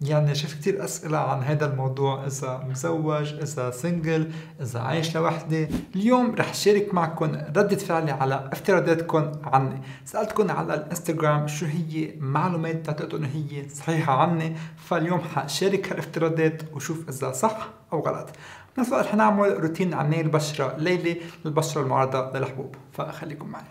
يعني شفت كتير أسئلة عن هذا الموضوع إذا مزوج إذا سنجل إذا عايش لوحدي اليوم رح شارك معكم ردة فعلي على افتراضاتكم عني. سألتكم على الإنستغرام شو هي معلومات تعتقدوا إنه هي صحيحة عني. فاليوم حشارك هالافتراضات وشوف إذا صح أو غلط. بنفس الوقت حنعمل روتين عناية البشرة ليلي للبشرة المعرضة للحبوب. فخليكم معي.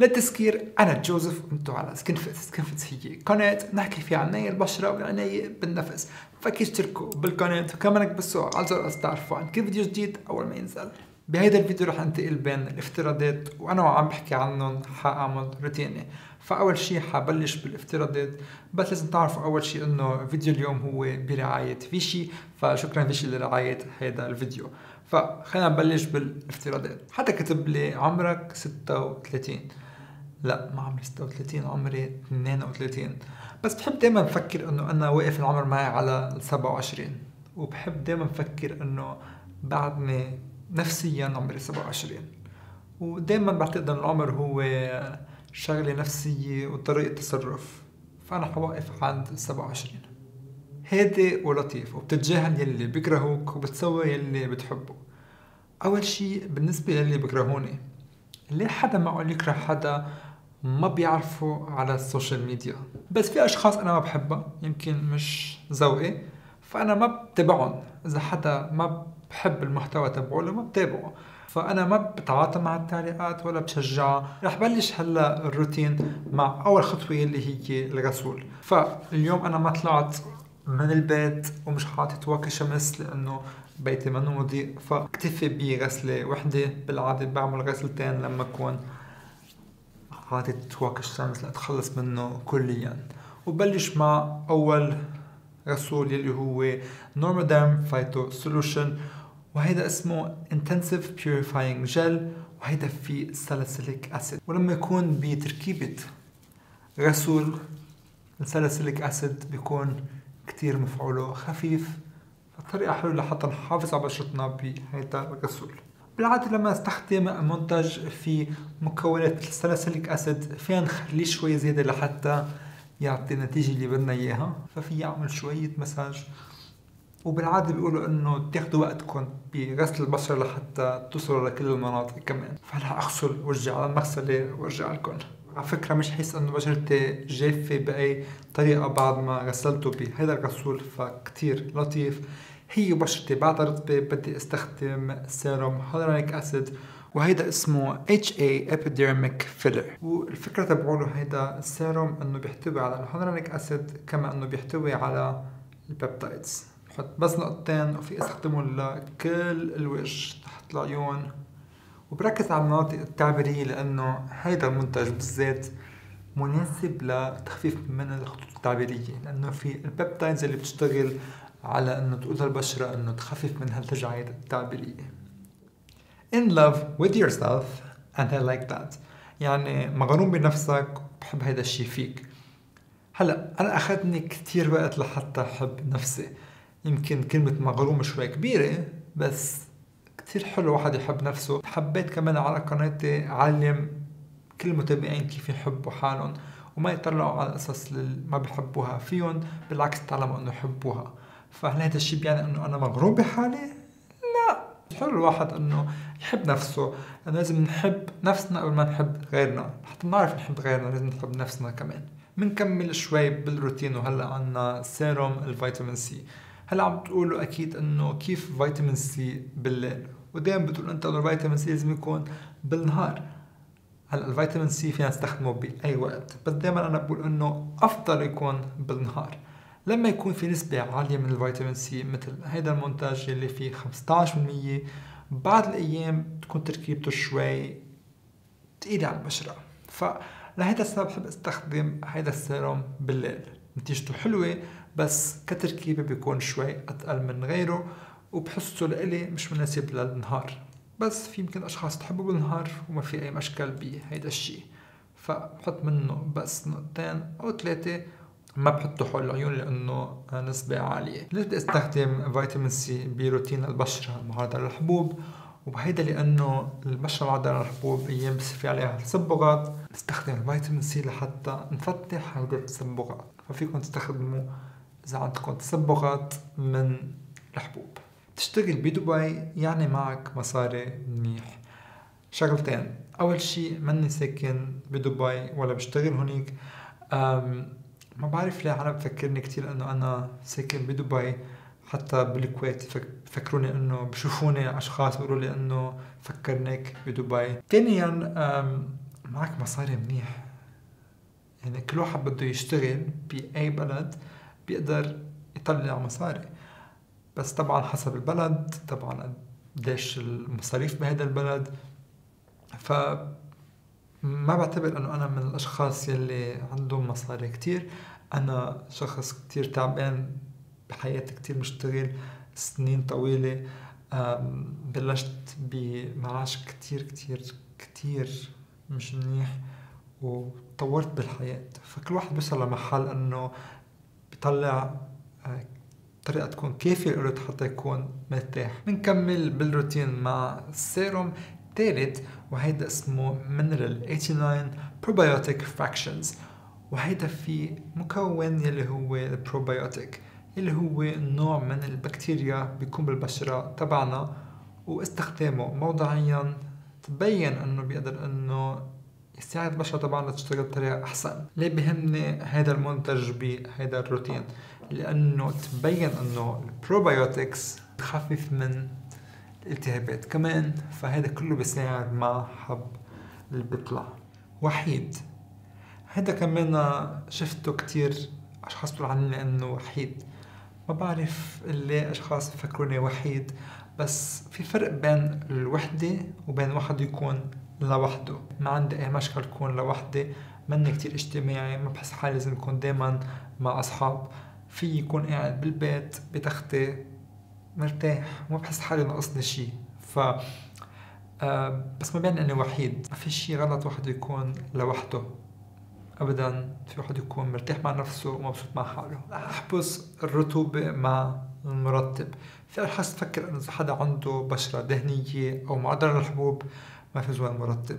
للتذكير أنا جوزيف وأنتم على Skin Fit هي قناه نحكي فيها عن عناية البشره والعناية بالنفس. فاكيد اشتركوا بالقناه وكمان اكبسوا على زر تعرفوا عن كل فيديو جديد أول ما ينزل. بهيدا الفيديو رح انتقل بين الافتراضات وأنا وعم بحكي عنهم حأعمل روتيني. فأول شيء حبلش بالافتراضات بس لازم تعرفوا أول شيء إنه فيديو اليوم هو برعاية فيشي. فشكرا فيشي لرعاية هذا الفيديو. فخلينا نبلش بالافتراضات حدا كتب لي عمرك 36 لا ما عمري 36 عمري 32 بس بحب دايما أفكر إنه أنا واقف العمر معي على 27 وبحب دايما أفكر إنه بعدني نفسيا عمري 27 ودايما بعتقد إنه العمر هو شغلة نفسية وطريقة تصرف. فأنا حوقف عند 27 هادي ولطيف وبتتجاهل يلي بيكرهوك وبتسوي يلي بتحبه. أول شي بالنسبة يلي بيكرهوني ليه حدا معقول يكره حدا؟ ما بيعرفوا على ال social media. بس في أشخاص أنا ما بحبها يمكن مش ذوقي فأنا ما بتابعهم إذا حدا ما بحب المحتوى تبعه ما بتابعه. فأنا ما بتعاطى مع التعليقات ولا بشجعها رح بلش هلا الروتين مع أول خطوة اللي هي الغسول. فاليوم أنا ما طلعت من البيت ومش حاطط واقي شمس لأنه بيتي منه مضيء فاكتفي بغسلة وحدة بالعادة بعمل غسلتين لما أكون حاطط واقي الشمس لأتخلص منه كليا. وبلش مع أول غسول يلي هو Normaderm Phytosolution وهيدا اسمه Intensive Purifying Gel وهيدا فيه ساليسيليك أسيد ولما يكون بتركيبة غسول الساليسيليك أسيد بيكون كتير مفعوله خفيف. فطريقة حلوة لحتى نحافظ على بشرتنا بهيدا الغسول بالعادة لما استخدم منتج في مكونات السلاسليك اسيد فينا نخليه شوي زيادة لحتى يعطي النتيجة اللي بدنا إياها. ففي اعمل شوية مساج. وبالعادة بيقولوا إنه تاخدوا وقتكم بغسل البشرة لحتى توصلوا لكل المناطق كمان. فهلا اغسل وارجع على المغسلة وارجع لكم. على فكرة مش حاسس إنه بشرتي جافة بأي طريقة بعد ما غسلته بهذا الغسول فكتير لطيف. هي بشرتي بعد رطبة بدي أستخدم serum hyaluronic acid وهيدا اسمه HA Epidermic Filler. والفكرة تبعوله هيدا السيروم إنه بيحتوي على ال hyaluronic acid كما إنه بيحتوي على ال peptides. بحط بس نقطتين وفي أستخدمه لكل الوجه تحت العيون. وبركز على المناطق التعبيرية لأنه هيدا المنتج بالذات مناسب لتخفيف من الخطوط التعبيرية لأنه في ال peptides اللي بتشتغل على انه تقول للبشرة انه تخفف من هالتجاعيد التعبيرية. In love with yourself and I like that. يعني مغروم بنفسك وبحب هيدا الشي فيك. هلا أنا أخذني كثير وقت لحتى أحب نفسي. يمكن كلمة مغروم شوي كبيرة بس كثير حلو واحد يحب نفسه. حبيت كمان على قناتي علم كل المتابعين كيف يحبوا حالهم وما يطلعوا على القصص اللي ما بحبوها فيهم بالعكس تعلموا إنه يحبوها. فهل هذا الشيء بيعني أنه أنا مغروم بحالي؟ لا. حلو الواحد أنه يحب نفسه. أنه لازم نحب نفسنا قبل ما نحب غيرنا. حتى نعرف نحب غيرنا لازم نحب نفسنا كمان. بنكمل شوي بالروتين وهلأ عنا سيروم الفيتامين سي. هلأ عم تقولوا أكيد أنه كيف فيتامين سي بالليل؟ ودائما بتقول أنت أنه الفيتامين سي لازم يكون بالنهار. هلأ الفيتامين سي فينا نستخدمه بأي وقت. بس دائما أنا بقول أنه أفضل يكون بالنهار. لما يكون في نسبة عالية من الفيتامين سي مثل هيدا المنتج اللي فيه 15% بعض الأيام تكون تركيبته شوي تقيلة على البشرة. فلهيدا السبب بحب أستخدم هيدا السيروم بالليل. نتيجته حلوة بس كتركيبة بيكون شوي أتقل من غيره وبحسه لإلي مش مناسب للنهار. بس في يمكن أشخاص تحبه بالنهار وما في أي مشكل بهيدا الشي. فبحط منه بس نقطتين أو ثلاثة ما بحطه حول العيون لأنه نسبة عالية. بدي أستخدم فيتامين سي بروتين البشرة؟ المعرضة للحبوب وهيدا لأنه البشرة معدله الحبوب أيام بصير عليها تصبغات نستخدم الفيتامين سي لحتى نفتح هيدي التصبغات ففيكم تستخدموا إذا عندكم تصبغات من الحبوب. تشتغل بدبي يعني معك مصاري منيح. شغلتين. أول شيء ماني ساكن بدبي ولا بشتغل هونيك ما بعرف ليه عم بفكرني كتير إنه أنا ساكن بدبي حتى بالكويت فكروني إنه بشوفوني أشخاص بيقولوا لي إنه فكرناك بدبي. ثانيا معك مصاري منيح. يعني كل واحد بده يشتغل بأي بلد بيقدر يطلع مصاري. بس طبعا حسب البلد طبعا قديش المصاريف بهذا البلد. ف ما بعتبر إنه أنا من الأشخاص يلي عندهم مصاري كتير. أنا شخص كتير تعبان بحياتي كتير مشتغل سنين طويلة بلشت بمعاش كتير كتير كتير مش منيح وطورت بالحياة. فكل واحد بيوصل لمحل إنه بيطلع آه، طريقة تكون كافية له حتى يكون مرتاح. بنكمل بالروتين مع السيروم. الثالث وهيدا اسمه Mineral 89 Probiotic Fractions. وهيدا في مكون يلي هو البروبيوتيك اللي هو نوع من البكتيريا بيكون بالبشرة تبعنا واستخدامه موضعيا تبين إنه بيقدر إنه يساعد البشرة تبعنا تشتغل بطريقة أحسن. ليه بهمني هذا المنتج بهذا الروتين؟ لأنه تبين أنه ال probiotics بخفف من الالتهابات كمان فهذا كله بيساعد مع حب اللي بيطلع وحيد. هذا كمان شفته كتير أشخاص بيقولوا عني إنه وحيد. ما بعرف ليه أشخاص بفكروني وحيد بس في فرق بين الوحدة وبين واحد يكون لوحده. ما عندي أي مشكلة أكون لوحدي مني كتير اجتماعي ما بحس حالي لازم أكون دايما مع أصحاب. في يكون قاعد بالبيت بتختي مرتاح ما بحس حالي ناقصني شيء ف آه بس ما بين إني وحيد. ما في شيء غلط واحد يكون لوحده. ابدا في واحد يكون مرتاح مع نفسه ومبسوط مع حاله. أحبس الرطوبه مع المرطب في اشخاص تفكر إنه إذا حدا عنده بشرة دهنيه أو معدل الحبوب ما في زوال مرطب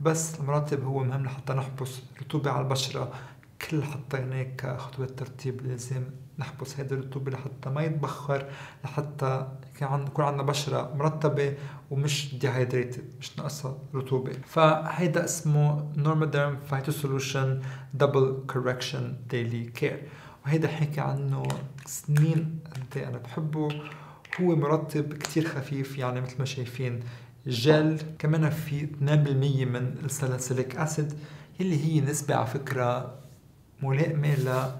بس المرطب هو مهم لحتى نحبس رطوبة على البشرة. كل حطيناه كخطوة ترتيب لازم نحبس هيدا الرطوبة لحتى ما يتبخر لحتى يكون عندنا بشرة مرطبة ومش dehydrated مش ناقصة رطوبة. فهيدا اسمه Normaderm Phytosolution Double Correction Daily Care وهيدا حكي عنه سنين قد أنا بحبه. هو مرطب كتير خفيف يعني مثل ما شايفين جل. كمان في 2% من ال salicylic acid اللي هي نسبة على فكرة ملائمة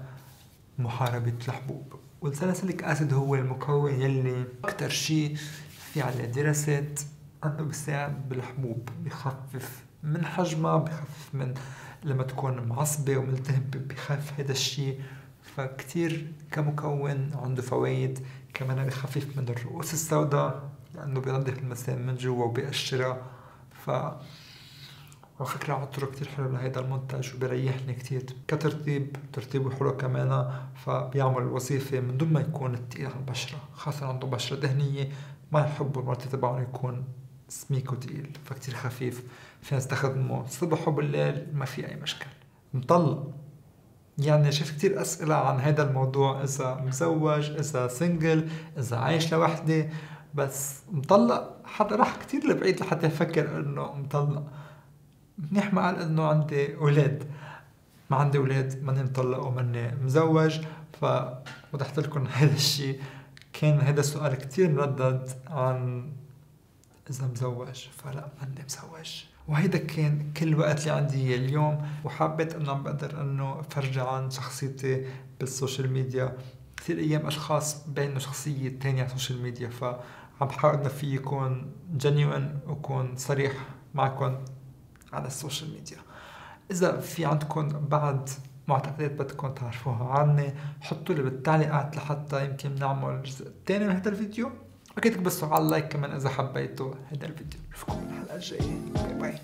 لمحاربة الحبوب. والسلاسليك اسيد هو المكون يلي أكتر شيء في عليه دراسات انه بيساعد بالحبوب. بخفف من حجمها بخفف من لما تكون معصبة وملتهبة بخفف هذا الشيء فكتير كمكون عنده فوائد كمان بخفف من الرؤوس السوداء لأنه بينظف المسام من جوا وبيقشرها ف وفكرة عطره كتير حلو لهيدا المنتج وبريحني كتير. كترتيب ترتيبه حلو كمان فبيعمل الوظيفة من دون ما يكون تقيل على البشرة خاصة عنده بشرة دهنية ما يحبوا المرتب تبعهم يكون سميك وتقيل فكتير خفيف فينا نستخدمه الصبح وبالليل ما في أي مشكل مطلق يعني شفت كتير أسئلة عن هذا الموضوع إذا مزوج إذا سنجل إذا عايش لوحدي بس مطلق حدا راح كتير لبعيد لحتى يفكر إنه مطلق منيح قال إنه عندي أولاد. ما عندي أولاد ماني مطلق وماني مزوج فوضحت لكم هذا الشيء كان هذا السؤال كتير مردد عن إذا مزوج فلا ماني مزوج. وهيدا كان كل وقت اللي عندي اليوم وحبيت إنه عم بقدر إنه افرجي عن شخصيتي بالسوشيال ميديا. كثير أيام أشخاص بينوا شخصية تانية على السوشيال ميديا فعم بحاول إنه في يكون genuine وكون صريح معكم. على السوشيال ميديا إذا في عندكم بعد معتقدات بدكم تعرفوها عني حطوا لي بالتعليقات لحتى يمكن نعمل الجزء الثاني من هذا الفيديو. أكيد تكبسوا على ال like كمان إذا حبيتوا هذا الفيديو. نشوفكم الحلقة الجاية. bye bye